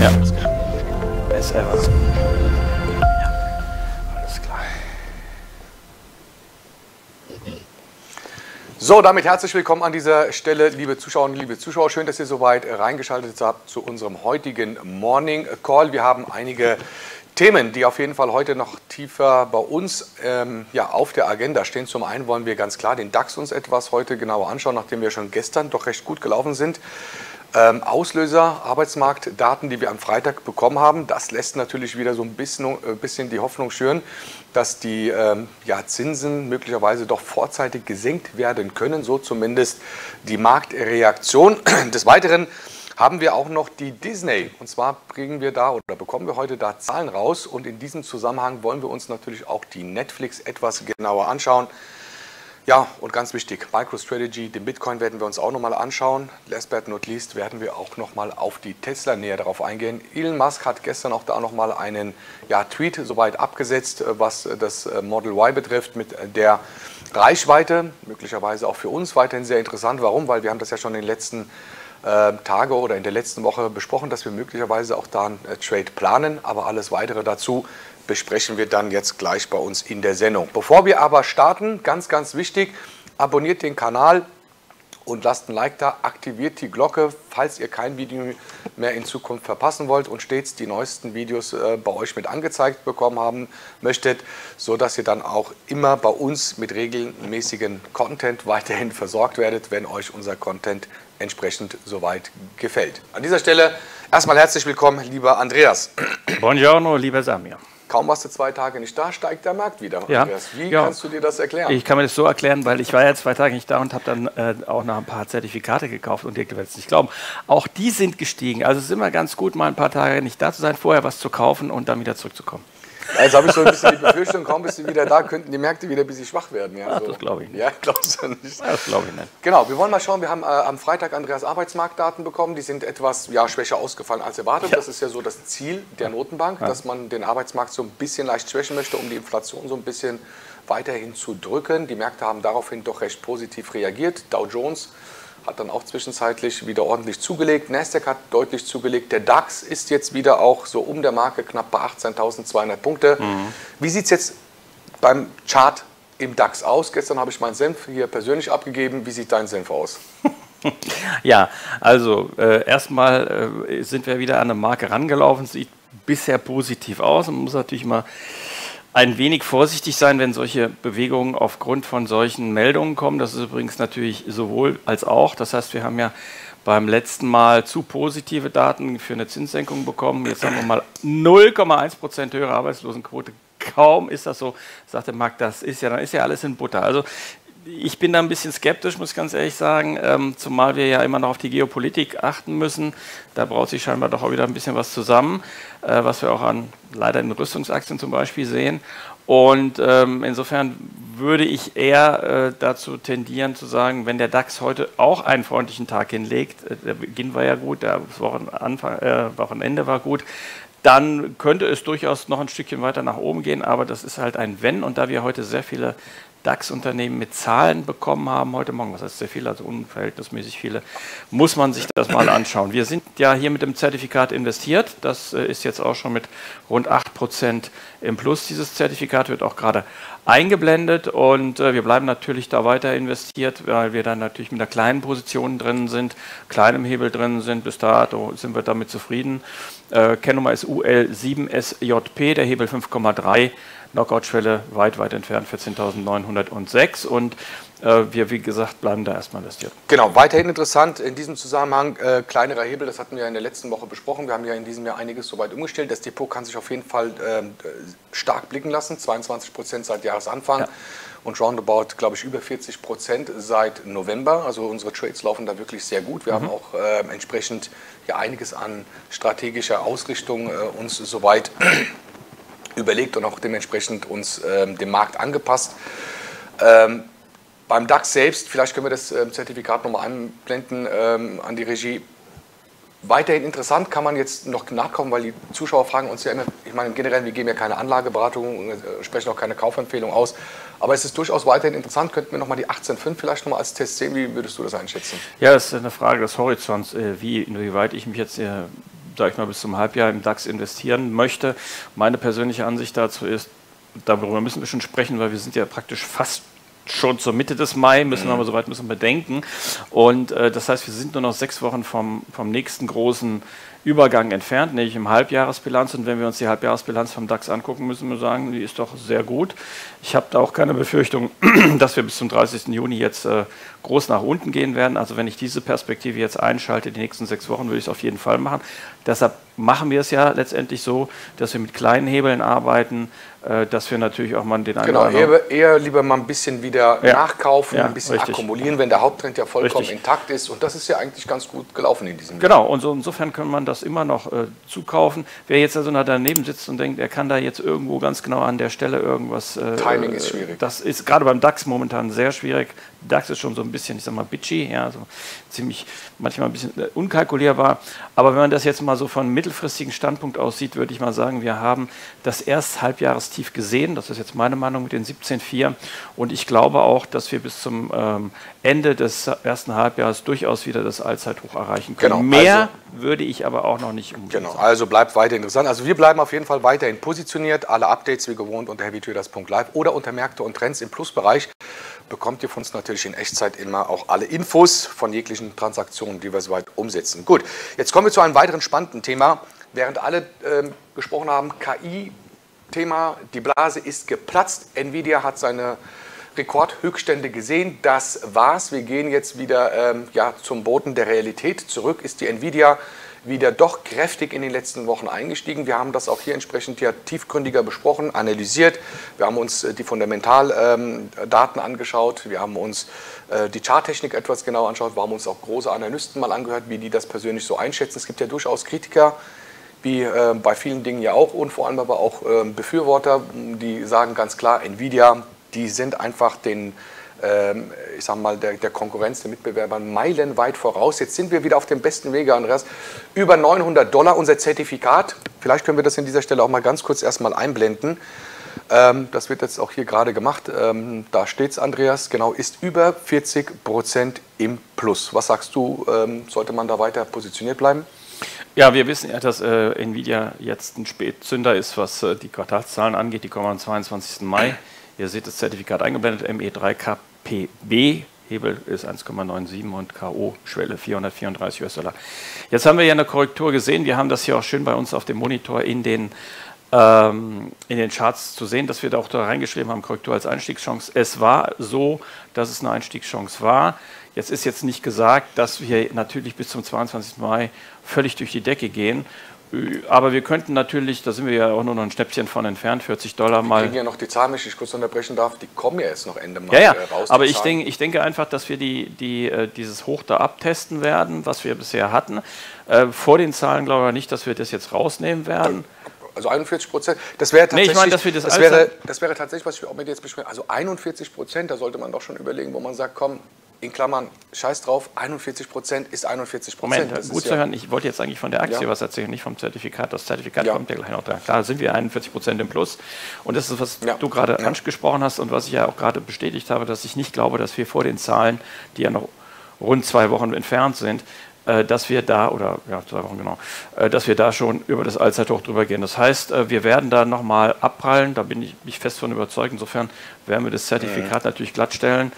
Ja. Best ever. Ja. Alles klar. So, damit herzlich willkommen an dieser Stelle, liebe Zuschauerinnen, liebe Zuschauer. Schön, dass ihr soweit reingeschaltet habt zu unserem heutigen Morning Call. Wir haben einige Themen, die auf jeden Fall heute noch tiefer bei uns ähm, ja, auf der Agenda stehen. Zum einen wollen wir ganz klar den DAX uns etwas heute genauer anschauen, nachdem wir schon gestern doch recht gut gelaufen sind. Ähm, Auslöser, Arbeitsmarktdaten, die wir am Freitag bekommen haben, das lässt natürlich wieder so ein bisschen, äh, bisschen die Hoffnung schüren, dass die ähm, ja, Zinsen möglicherweise doch vorzeitig gesenkt werden können, so zumindest die Marktreaktion. Des Weiteren haben wir auch noch die Disney. Und zwar bringen wir da oder bekommen wir heute da Zahlen raus. Und in diesem Zusammenhang wollen wir uns natürlich auch die Netflix etwas genauer anschauen. Ja, und ganz wichtig, MicroStrategy, den Bitcoin werden wir uns auch nochmal anschauen. Last but not least werden wir auch nochmal auf die Tesla näher darauf eingehen. Elon Musk hat gestern auch da nochmal einen ja, Tweet soweit abgesetzt, äh, was das äh, Model Y betrifft, mit der Reichweite, möglicherweise auch für uns weiterhin sehr interessant. Warum? Weil wir haben das ja schon in den letzten äh, Tage oder in der letzten Woche besprochen, dass wir möglicherweise auch da einen äh, Trade planen. Aber alles weitere dazu besprechen wir dann jetzt gleich bei uns in der Sendung. Bevor wir aber starten, ganz, ganz wichtig, abonniert den Kanal und lasst ein Like da, aktiviert die Glocke, falls ihr kein Video mehr in Zukunft verpassen wollt und stets die neuesten Videos äh, bei euch mit angezeigt bekommen haben möchtet, so dass ihr dann auch immer bei uns mit regelmäßigen Content weiterhin versorgt werdet, wenn euch unser Content entsprechend soweit gefällt. An dieser Stelle erstmal herzlich willkommen, lieber Andreas. Buongiorno, lieber Samir. Kaum warst du zwei Tage nicht da, steigt der Markt wieder. Ja. Andreas. Wie Ja. kannst du dir das erklären? Ich kann mir das so erklären, weil ich war ja zwei Tage nicht da und habe dann äh, auch noch ein paar Zertifikate gekauft und ihr werdet es nicht glauben. Auch die sind gestiegen. Also es ist immer ganz gut, mal ein paar Tage nicht da zu sein, vorher was zu kaufen und dann wieder zurückzukommen. Jetzt habe ich so ein bisschen die Befürchtung, kaum bist du wieder da, könnten die Märkte wieder ein bisschen schwach werden. Ja, Ach, so. das glaube ich nicht. Ja, glaubst du nicht. Ja, Das glaube ich nicht. Genau, wir wollen mal schauen, wir haben äh, am Freitag Andreas Arbeitsmarktdaten bekommen, die sind etwas ja, schwächer ausgefallen als erwartet. Ja. Das ist ja so das Ziel der Notenbank, dass man den Arbeitsmarkt so ein bisschen leicht schwächen möchte, um die Inflation so ein bisschen weiterhin zu drücken. Die Märkte haben daraufhin doch recht positiv reagiert. Dow Jones hat dann auch zwischenzeitlich wieder ordentlich zugelegt. Nasdaq hat deutlich zugelegt. Der DAX ist jetzt wieder auch so um der Marke knapp bei 18.200 Punkte. Wie sieht es jetzt beim Chart im DAX aus? Gestern habe ich meinen Senf hier persönlich abgegeben. Wie sieht dein Senf aus? Ja, also äh, erstmal äh, sind wir wieder an eine Marke rangelaufen. Sieht bisher positiv aus. Man muss natürlich mal ein wenig vorsichtig sein, wenn solche Bewegungen aufgrund von solchen Meldungen kommen. Das ist übrigens natürlich sowohl als auch. Das heißt, wir haben ja beim letzten Mal zu positive Daten für eine Zinssenkung bekommen. Jetzt haben wir mal 0,1 Prozent höhere Arbeitslosenquote. Kaum ist das so, sagt der Markt, das ist ja, dann ist ja alles in Butter. Also ich bin da ein bisschen skeptisch, muss ich ganz ehrlich sagen, ähm, zumal wir ja immer noch auf die Geopolitik achten müssen. Da braucht sich scheinbar doch auch wieder ein bisschen was zusammen, äh, was wir auch an leider in Rüstungsaktien zum Beispiel sehen. Und ähm, insofern würde ich eher äh, dazu tendieren zu sagen, wenn der DAX heute auch einen freundlichen Tag hinlegt, äh, der Beginn war ja gut, der Wochenanfang, äh, Wochenende war gut, dann könnte es durchaus noch ein Stückchen weiter nach oben gehen, aber das ist halt ein Wenn. Und da wir heute sehr viele DAX-Unternehmen mit Zahlen bekommen haben heute Morgen, was heißt sehr viele, also unverhältnismäßig viele, muss man sich das mal anschauen. Wir sind ja hier mit dem Zertifikat investiert. Das äh, ist jetzt auch schon mit rund 8% im Plus. Dieses Zertifikat wird auch gerade eingeblendet und äh, wir bleiben natürlich da weiter investiert, weil wir dann natürlich mit einer kleinen Position drin sind, kleinem Hebel drin sind. Bis dato sind wir damit zufrieden. Äh, Kennnummer ist UL7SJP, der Hebel 5,3. Knockout-Schwelle weit, weit entfernt, 14.906 und äh, wir, wie gesagt, bleiben da erstmal investiert. Genau, weiterhin interessant in diesem Zusammenhang äh, kleinerer Hebel, das hatten wir in der letzten Woche besprochen. Wir haben ja in diesem Jahr einiges soweit umgestellt. Das Depot kann sich auf jeden Fall ähm, äh, stark blicken lassen, 22 Prozent seit Jahresanfang. Ja. Und roundabout, glaube ich, über 40 Prozent seit November. Also unsere Trades laufen da wirklich sehr gut. Wir haben auch äh, entsprechend ja einiges an strategischer Ausrichtung äh, uns soweit überlegt und auch dementsprechend uns ähm, dem Markt angepasst. Ähm, beim DAX selbst, vielleicht können wir das ähm, Zertifikat nochmal einblenden ähm, an die Regie. weiterhin interessant, kann man jetzt noch nachkommen, weil die Zuschauer fragen uns ja immer, ich meine generell, wir geben ja keine Anlageberatung, äh, sprechen auch keine Kaufempfehlung aus, aber es ist durchaus weiterhin interessant. Könnten wir nochmal die 18.5 vielleicht nochmal als Test sehen, wie würdest du das einschätzen? Ja, das ist eine Frage des Horizonts, äh, wie, inwieweit ich mich jetzt, äh, sag ich mal, bis zum Halbjahr im DAX investieren möchte. Meine persönliche Ansicht dazu ist, darüber müssen wir schon sprechen, weil wir sind ja praktisch fast schon zur Mitte des Mai, müssen wir mhm. aber soweit müssen wir denken. Und äh, das heißt, wir sind nur noch sechs Wochen vom, vom nächsten großen Übergang entfernt, nämlich im Halbjahresbilanz. Und wenn wir uns die Halbjahresbilanz vom DAX angucken, müssen wir sagen, die ist doch sehr gut. Ich habe da auch keine Befürchtung, dass wir bis zum 30. Juni jetzt äh, groß nach unten gehen werden. Also wenn ich diese Perspektive jetzt einschalte, die nächsten sechs Wochen, würde ich es auf jeden Fall machen. Deshalb machen wir es ja letztendlich so, dass wir mit kleinen Hebeln arbeiten, äh, dass wir natürlich auch mal den einen Genau, eher, eher, lieber mal ein bisschen wieder ja. nachkaufen, ja, ein bisschen richtig. akkumulieren, wenn der Haupttrend ja vollkommen richtig. intakt ist. Und das ist ja eigentlich ganz gut gelaufen in diesem Jahr. Genau, und so, insofern kann man das immer noch äh, zukaufen. Wer jetzt also daneben sitzt und denkt, er kann da jetzt irgendwo ganz genau an der Stelle irgendwas. Äh, Timing ist schwierig. Das ist gerade beim DAX momentan sehr schwierig. DAX ist schon so ein bisschen, ich sag mal, bitchy, ja, so ziemlich manchmal ein bisschen äh, unkalkulierbar. Aber wenn man das jetzt mal so von mittelfristigen Standpunkt aussieht, würde ich mal sagen, wir haben das erst Halbjahrestief gesehen. Das ist jetzt meine Meinung mit den 17,4. Und ich glaube auch, dass wir bis zum ähm, Ende des ersten Halbjahres durchaus wieder das Allzeithoch erreichen können. Genau, Mehr also, würde ich aber auch noch nicht umsetzen. Genau, also bleibt weiter interessant. Also wir bleiben auf jeden Fall weiterhin positioniert. Alle Updates wie gewohnt unter heavytraders.live oder unter Märkte und Trends im Plusbereich bekommt ihr von uns natürlich in Echtzeit immer auch alle Infos von jeglichen Transaktionen, die wir soweit umsetzen. Gut, jetzt kommen wir zu einem weiteren spannenden Thema. Während alle äh, gesprochen haben, KI-Thema, die Blase ist geplatzt. Nvidia hat seine Rekordhöchststände gesehen. Das war's. Wir gehen jetzt wieder ähm, ja, zum Boden der Realität zurück. Ist die Nvidia wieder doch kräftig in den letzten Wochen eingestiegen. Wir haben das auch hier entsprechend ja tiefgründiger besprochen, analysiert. Wir haben uns äh, die Fundamentaldaten ähm, angeschaut. Wir haben uns äh, die Charttechnik etwas genauer angeschaut. Wir haben uns auch große Analysten mal angehört, wie die das persönlich so einschätzen. Es gibt ja durchaus Kritiker, wie äh, bei vielen Dingen ja auch und vor allem aber auch äh, Befürworter, die sagen ganz klar, Nvidia, die sind einfach den ähm, ich sag mal, der, der Konkurrenz, der Mitbewerbern meilenweit voraus. Jetzt sind wir wieder auf dem besten Wege, Andreas. Über 900 Dollar unser Zertifikat. Vielleicht können wir das an dieser Stelle auch mal ganz kurz erstmal einblenden. Ähm, das wird jetzt auch hier gerade gemacht. Ähm, da steht es, Andreas, genau, ist über 40 Prozent im Plus. Was sagst du, ähm, sollte man da weiter positioniert bleiben? Ja, wir wissen ja, dass äh, Nvidia jetzt ein Spätzünder ist, was äh, die Quartalszahlen angeht. Die kommen am 22. Mai. Ihr seht das Zertifikat eingeblendet, ME3K PB. Hebel ist 1,97 und K.O.-Schwelle 434 US-Dollar. Jetzt haben wir ja eine Korrektur gesehen. Wir haben das hier auch schön bei uns auf dem Monitor in den, ähm, in den Charts zu sehen, dass wir da auch da reingeschrieben haben, Korrektur als Einstiegschance. Es war so, dass es eine Einstiegschance war. Jetzt ist jetzt nicht gesagt, dass wir natürlich bis zum 22. Mai völlig durch die Decke gehen. Aber wir könnten natürlich, da sind wir ja auch nur noch ein Schnäppchen von entfernt, 40 Dollar mal. Wir kriegen ja noch die Zahlen, wenn ich kurz unterbrechen darf, die kommen ja jetzt noch Ende Mai ja, ja. Äh, raus. Aber ich, denk, ich denke einfach, dass wir die, die, äh, dieses Hoch da abtesten werden, was wir bisher hatten. Äh, vor den Zahlen glaube ich nicht, dass wir das jetzt rausnehmen werden. Also 41 Prozent, das wäre tatsächlich, nee, ich meine, dass wir das, das, wäre, das wäre tatsächlich, was wir auch mit jetzt besprechen. Also 41 Prozent, da sollte man doch schon überlegen, wo man sagt, komm, in Klammern, scheiß drauf, 41 Prozent ist 41 Prozent. Moment, gut zu hören, ich wollte jetzt eigentlich von der Aktie ja. was erzählen, nicht vom Zertifikat. Das Zertifikat ja. kommt ja gleich noch da. Klar sind wir 41 Prozent im Plus. Und das ist, was ja. du gerade angesprochen hast und was ich ja auch gerade bestätigt habe, dass ich nicht glaube, dass wir vor den Zahlen, die ja noch rund zwei Wochen entfernt sind, äh, dass wir da, oder ja, zwei Wochen genau, äh, dass wir da schon über das Allzeithoch drüber gehen. Das heißt, äh, wir werden da nochmal abprallen, da bin ich mich fest von überzeugt. Insofern werden wir das Zertifikat mhm. natürlich glattstellen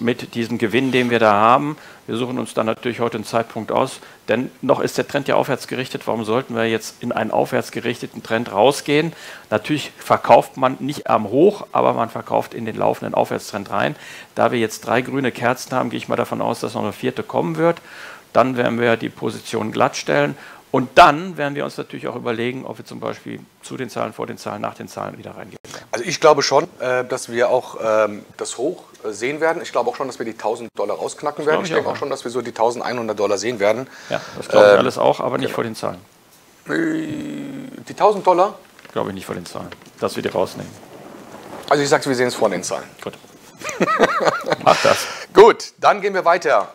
mit diesem Gewinn, den wir da haben. Wir suchen uns dann natürlich heute einen Zeitpunkt aus, denn noch ist der Trend ja aufwärts gerichtet. Warum sollten wir jetzt in einen aufwärts gerichteten Trend rausgehen? Natürlich verkauft man nicht am Hoch, aber man verkauft in den laufenden Aufwärtstrend rein. Da wir jetzt drei grüne Kerzen haben, gehe ich mal davon aus, dass noch eine vierte kommen wird. Dann werden wir die Position glatt stellen und dann werden wir uns natürlich auch überlegen, ob wir zum Beispiel zu den Zahlen, vor den Zahlen, nach den Zahlen wieder reingehen. Also ich glaube schon, äh, dass wir auch ähm, das Hoch äh, sehen werden. Ich glaube auch schon, dass wir die 1000 Dollar rausknacken werden. Ich, ich denke auch schon, dass wir so die 1100 Dollar sehen werden. Ja, das glaube ich ähm, alles auch, aber nicht genau. vor den Zahlen. Die 1000 Dollar? Glaube ich nicht vor den Zahlen, dass wir die rausnehmen. Also ich sage, wir sehen es vor den Zahlen. Gut. Mach das. Gut, dann gehen wir weiter.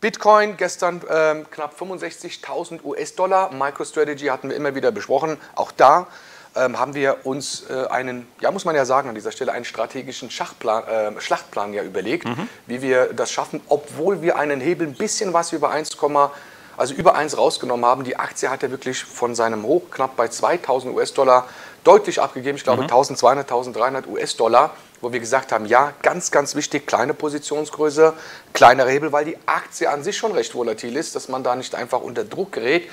Bitcoin gestern ähm, knapp 65.000 US-Dollar. MicroStrategy hatten wir immer wieder besprochen. Auch da ähm, haben wir uns äh, einen, ja muss man ja sagen an dieser Stelle, einen strategischen Schachplan, äh, Schlachtplan ja überlegt, mhm. wie wir das schaffen, obwohl wir einen Hebel ein bisschen was über 1, also über 1 rausgenommen haben. Die Aktie hat ja wirklich von seinem Hoch knapp bei 2000 US-Dollar deutlich abgegeben. Ich glaube mhm. 1200, 1300 US-Dollar wo wir gesagt haben, ja, ganz, ganz wichtig, kleine Positionsgröße, kleiner Hebel, weil die Aktie an sich schon recht volatil ist, dass man da nicht einfach unter Druck gerät.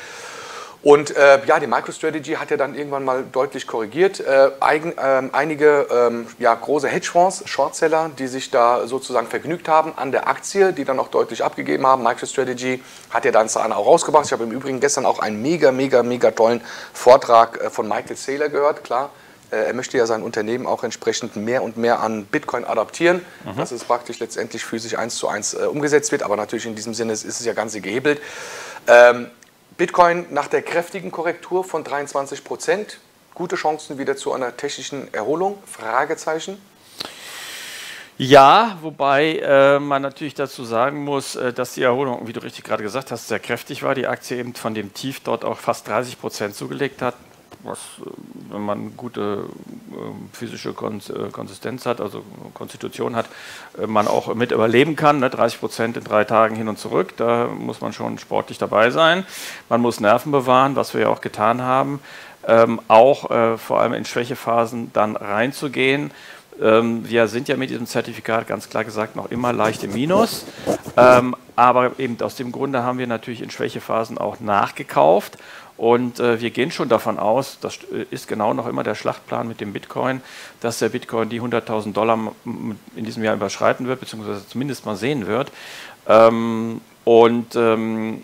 Und äh, ja, die MicroStrategy hat ja dann irgendwann mal deutlich korrigiert. Äh, eigen, äh, einige ähm, ja, große Hedgefonds, Shortseller, die sich da sozusagen vergnügt haben an der Aktie, die dann auch deutlich abgegeben haben. MicroStrategy hat ja dann Zahlen auch rausgebracht. Ich habe im Übrigen gestern auch einen mega, mega, mega tollen Vortrag äh, von Michael Saylor gehört, klar er möchte ja sein Unternehmen auch entsprechend mehr und mehr an Bitcoin adaptieren, mhm. dass es praktisch letztendlich physisch eins zu eins äh, umgesetzt wird. Aber natürlich in diesem Sinne ist es ja ganz gehebelt. Ähm, Bitcoin nach der kräftigen Korrektur von 23 Prozent, gute Chancen wieder zu einer technischen Erholung? Fragezeichen. Ja, wobei äh, man natürlich dazu sagen muss, äh, dass die Erholung, wie du richtig gerade gesagt hast, sehr kräftig war. Die Aktie eben von dem Tief dort auch fast 30 Prozent zugelegt hat was, äh, wenn man gute äh, physische äh, Konsistenz hat, also Konstitution hat, man auch mit überleben kann. Ne? 30 Prozent in drei Tagen hin und zurück, da muss man schon sportlich dabei sein. Man muss Nerven bewahren, was wir ja auch getan haben. Ähm, auch äh, vor allem in Schwächephasen dann reinzugehen. Ähm, wir sind ja mit diesem Zertifikat ganz klar gesagt noch immer leicht im Minus. Ähm, aber eben aus dem Grunde haben wir natürlich in Schwächephasen auch nachgekauft und äh, wir gehen schon davon aus, das äh, ist genau noch immer der Schlachtplan mit dem Bitcoin, dass der Bitcoin die 100.000 Dollar in diesem Jahr überschreiten wird, beziehungsweise zumindest mal sehen wird. Ähm, und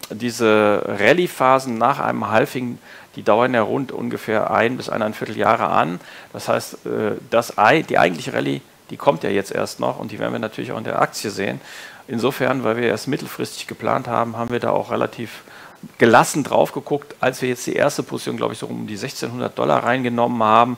diese Rallye-Phasen nach einem Halving, die dauern ja rund ungefähr ein bis eineinviertel Jahre an. Das heißt, äh, das, die eigentliche Rallye, die kommt ja jetzt erst noch und die werden wir natürlich auch in der Aktie sehen. Insofern, weil wir erst mittelfristig geplant haben, haben wir da auch relativ gelassen drauf geguckt, als wir jetzt die erste Position, glaube ich, so um die 1600 Dollar reingenommen haben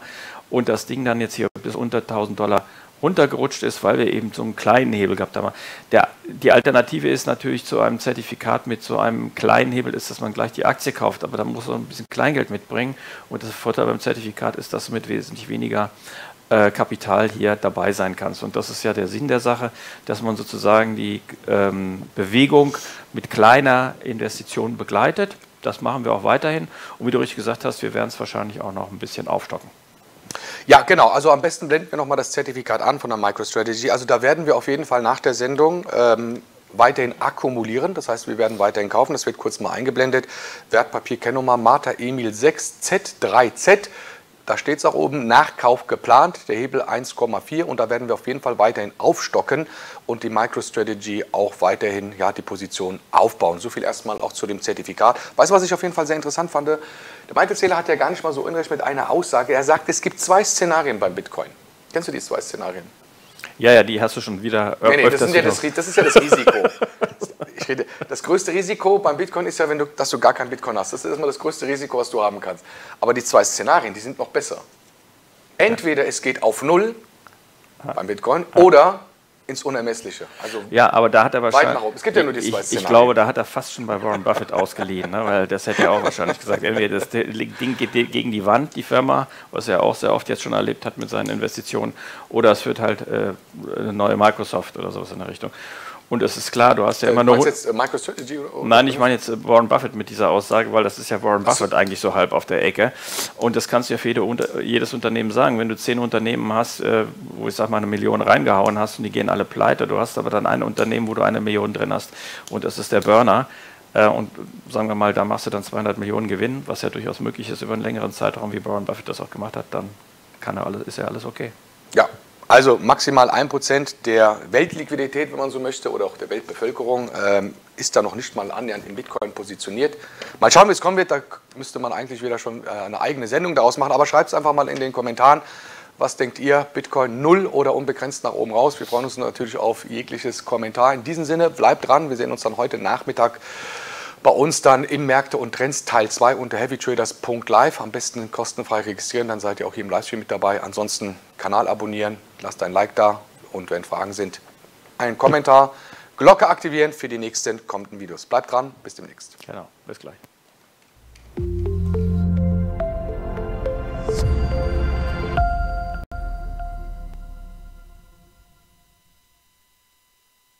und das Ding dann jetzt hier bis unter 1000 Dollar runtergerutscht ist, weil wir eben so einen kleinen Hebel gehabt haben. Der, die Alternative ist natürlich zu einem Zertifikat mit so einem kleinen Hebel, ist, dass man gleich die Aktie kauft, aber da muss man ein bisschen Kleingeld mitbringen. Und das Vorteil beim Zertifikat ist, dass du mit wesentlich weniger äh, Kapital hier dabei sein kannst. Und das ist ja der Sinn der Sache, dass man sozusagen die ähm, Bewegung mit kleiner Investition begleitet. Das machen wir auch weiterhin. Und wie du richtig gesagt hast, wir werden es wahrscheinlich auch noch ein bisschen aufstocken. Ja, genau. Also am besten blenden wir nochmal das Zertifikat an von der MicroStrategy. Also da werden wir auf jeden Fall nach der Sendung ähm, weiterhin akkumulieren. Das heißt, wir werden weiterhin kaufen. Das wird kurz mal eingeblendet. Wertpapier Kennnummer Martha Emil 6 Z3Z. Da steht es auch oben, Nachkauf geplant, der Hebel 1,4 und da werden wir auf jeden Fall weiterhin aufstocken und die MicroStrategy auch weiterhin ja, die Position aufbauen. So viel erstmal auch zu dem Zertifikat. Weißt du, was ich auf jeden Fall sehr interessant fand? Der Michael Zähler hat ja gar nicht mal so unrecht mit einer Aussage. Er sagt, es gibt zwei Szenarien beim Bitcoin. Kennst du die zwei Szenarien? Ja, ja, die hast du schon wieder. Nee, nee, das, ja das, das, ist ja das Risiko. ich rede, das größte Risiko beim Bitcoin ist ja, wenn du, dass du gar kein Bitcoin hast. Das ist erstmal das größte Risiko, was du haben kannst. Aber die zwei Szenarien, die sind noch besser. Entweder es geht auf Null beim Bitcoin oder ins Unermessliche. Also ja, aber da hat er wahrscheinlich. Es gibt ja nur die zwei ich, ich glaube, da hat er fast schon bei Warren Buffett ausgeliehen, ne? weil das hätte er auch wahrscheinlich gesagt. Entweder das Ding geht gegen die Wand, die Firma, was er auch sehr oft jetzt schon erlebt hat mit seinen Investitionen, oder es wird halt äh, eine neue Microsoft oder sowas in der Richtung. Und es ist klar, du hast ja äh, immer nur. jetzt äh, MicroStrategy? Oder? Nein, ich meine jetzt äh, Warren Buffett mit dieser Aussage, weil das ist ja Warren Buffett so. eigentlich so halb auf der Ecke. Und das kannst du ja für jede, jedes Unternehmen sagen. Wenn du zehn Unternehmen hast, wo ich sag mal eine Million reingehauen hast und die gehen alle pleite, du hast aber dann ein Unternehmen, wo du eine Million drin hast und das ist der Burner. Und sagen wir mal, da machst du dann 200 Millionen Gewinn, was ja durchaus möglich ist über einen längeren Zeitraum, wie Warren Buffett das auch gemacht hat, dann kann er alles, ist ja alles okay. Also maximal 1% der Weltliquidität, wenn man so möchte, oder auch der Weltbevölkerung ähm, ist da noch nicht mal annähernd in Bitcoin positioniert. Mal schauen, wie es kommen wird. Da müsste man eigentlich wieder schon äh, eine eigene Sendung daraus machen. Aber schreibt es einfach mal in den Kommentaren. Was denkt ihr? Bitcoin null oder unbegrenzt nach oben raus? Wir freuen uns natürlich auf jegliches Kommentar. In diesem Sinne, bleibt dran. Wir sehen uns dann heute Nachmittag bei uns dann im Märkte und Trends Teil 2 unter heavytraders.live. Am besten kostenfrei registrieren, dann seid ihr auch hier im Livestream mit dabei. Ansonsten Kanal abonnieren, lasst ein Like da und wenn Fragen sind, ein Kommentar. Glocke aktivieren für die nächsten kommenden Videos. Bleibt dran, bis demnächst. Genau, bis gleich.